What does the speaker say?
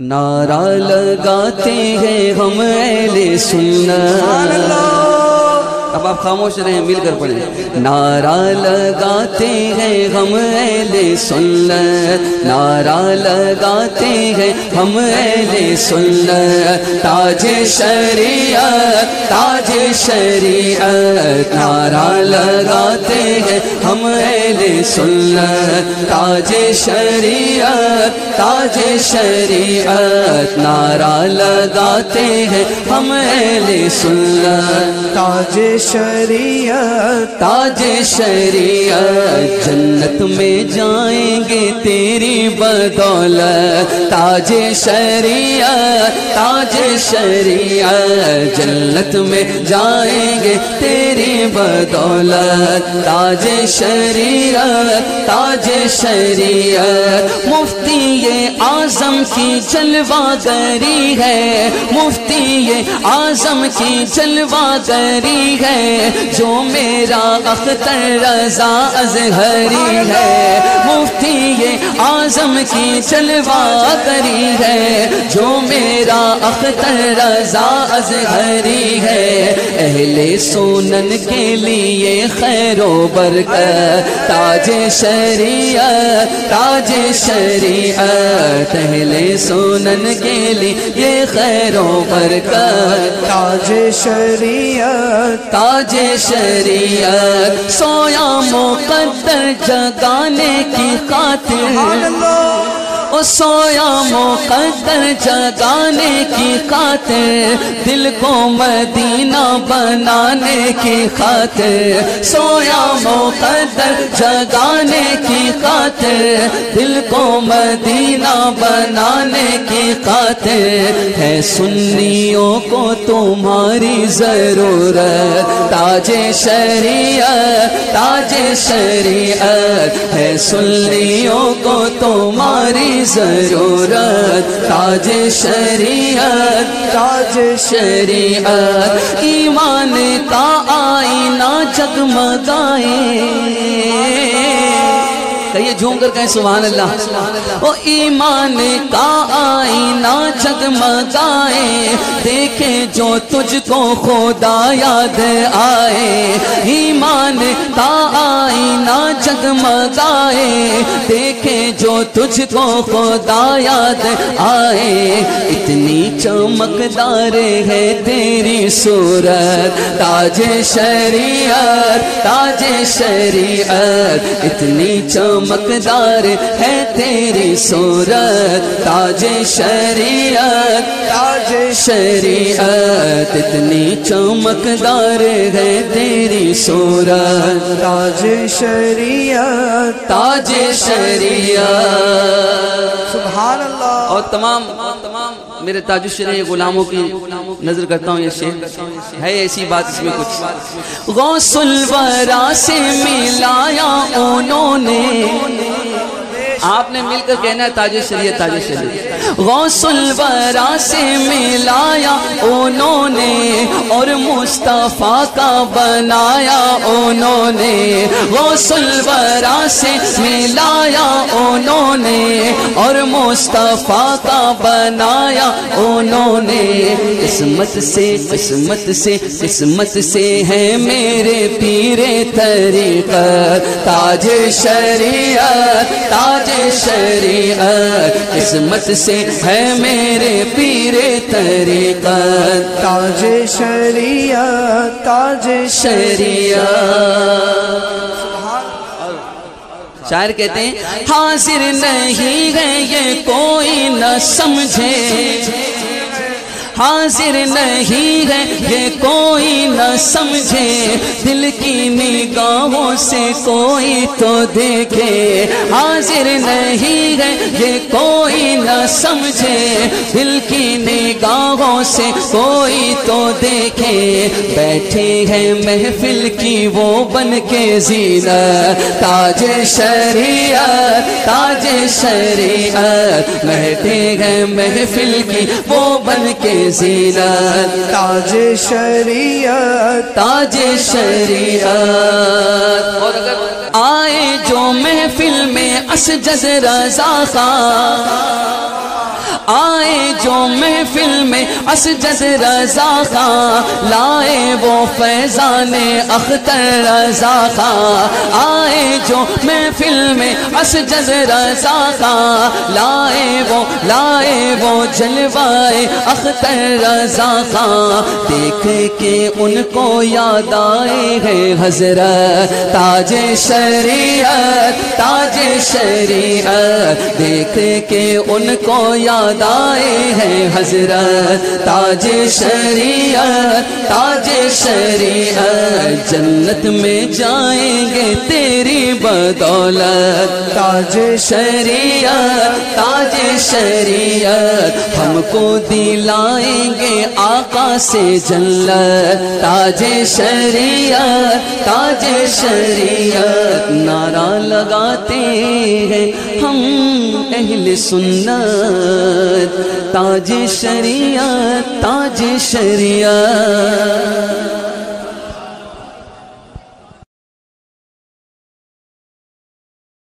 नारा लगाते हैं हम एले सुन्ना अब आप खामोश रहे, मिलकर पढ़े। नारा लगाते हैं हम एले सुन्नत। नारा लगाते हैं हम एले सुन्नत। ताज शरीयत ताज शरीयत। नारा लगाते हैं हम एले सुन्नत ताज शरीयत ताज शरीयत नारा लगाते हैं हम एले सुन्नत। ताज शरीयत ताज शरीयत जन्नत में जाएँगे तेरी बदौलत। ताज शरीयत ताज शरीयत जन्नत में जाएँगे तेरी बदौलत। ताज शरीयत, ताज शरीयत। मुफ्ती ये आज़म की जलवा दरी है। मुफ्ती ये आज़म की जलवा दरी है। जो मेरा अख्तर रजा अजहरी है। मुफ्ती ये आज़म की चलवा करी है, जो मेरा अख्तर रजा अजहरी है। अहले सोनन के लिए खैरो बरकत, ताज शरीयत ताज शरीयत। अहले सोनन के लिए ये खैरो बरकत, ताज शरीयत ताज शरीयत। सोया मुकद्दर जगाने की खातिर ओ सोया मुकद्दर जगाने की खातिर दिल को मदीना बनाने की खातिर। सोया मुकद्दर जगाने की खातिर दिल को मदीना बनाने की खातिर है सुन्नियों को तुम्हारी ज़रूरत। ताजे शरीयत ताजे शरीयत है सुन्नियों को तुम्हारी ज़रूरत। ताजे शरीयत, ताज शरीयत, ईमान का आईना जगमगाए। झूम कर कहें सुबह अल्लाह ओ ईमान का आईना जगमगाए, देखे जो तुझको खुदा याद आए। ईमान का आईना जगमगाए, देखे जो तुझको खुदा याद आए। इतनी चमकदार है तेरी सूरत, ताजे शरीयत ताजे शरीयत। इतनी चमकदार है तेरी सूरत ताज शरीयत ताज शरीयत। इतनी चमकदार है तेरी सूरत ताज शरीयत ताज शरीयत। सुभान अल्लाह। और तमाम तमाम मेरे ताजुशरे गुलामों की नज़र करता हूँ ये शेर। है ऐसी बात इसमें कुछ? गौसुल वरा से मिलाया उन्होंने। आपने मिलकर कहना है, ताजे शरीय ताजे शरीयत। गौसुल वरा से मिलाया, उन्होंने, और मुस्तफ़ा का बनाया, उन्होंने। गौसुल वरा से मिलाया, उन्होंने, और मुस्तफ़ा का बनाया, उन्होंने। किस्मत से किस्मत से किस्मत से है मेरे पीरे तरीका। ताज शरीयत, ताज शरीयत किस्मत से है मेरे पीरे तरीका ताज शरीयत ताज शरीयत। शायर कहते हैं हाजिर नहीं है ये कोई न समझे। हाजिर नहीं है, ये कोई न समझे। दिल की निगाहों से कोई तो देखे। हाजिर नहीं है, ये कोई न समझे। दिल की निगाहों से कोई तो देखे। बैठे है महफिल की वो बन के जीना ताज शरीयत ताज शरीयत। बैठे हैं महफिल की वो बन के जीनत ताज शरीयत। ताज शरीयत। और अगर आए जो महफिल में असजद रजा खा आए जो महफिल में असजद रजा खां, लाए वो फैजान अख्तर रजा खां। आए जो महफिल में असजद रजा खां, लाए वो लाए वो जलवाए अख्तर रजा खां। देख के उनको याद आए है हज़रत, ताज शरीयत ताज शरीयत। देख के उनको याद आए हैं हज़रत ताज शरीयत ताज शरीयत। जन्नत में जाएँगे तेरी बदौलत। ताज शरीयत ताज शरीयत, हमको दिलाएँगे आका से जन्नत। ताज शरीयत ताज शरीयत, नारा लगाते हैं हम अहल सुन्नत। ताज शरीयत ताज शरीयत।